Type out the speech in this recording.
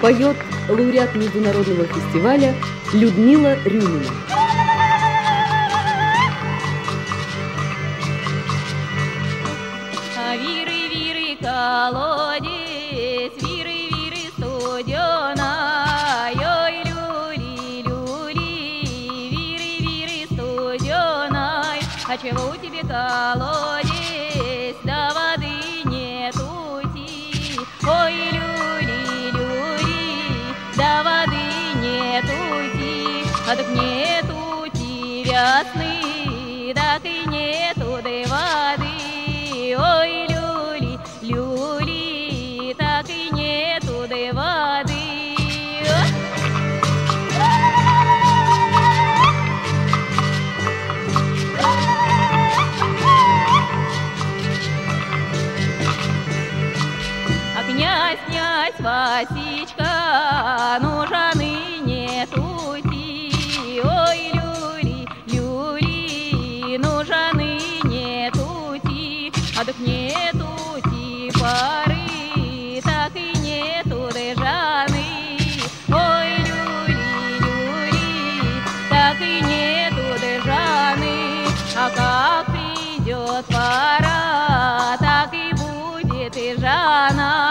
Поет лауреат международного фестиваля Людмила Рюмина. Виры, виры, колодец, А чего у тебя колодец, да воды нету ти? Ой, люли, люли, да воды нету ти, а так нету ти весны, так и нету Вась, Васечка, ну жаны не тути. Ой, Люли, Люли, ну жаны не тути. А так не тути пары, так и нету дежаны. Ой, Люли, Люли, так и нету дежаны. А как придет пора, так и будет и жана.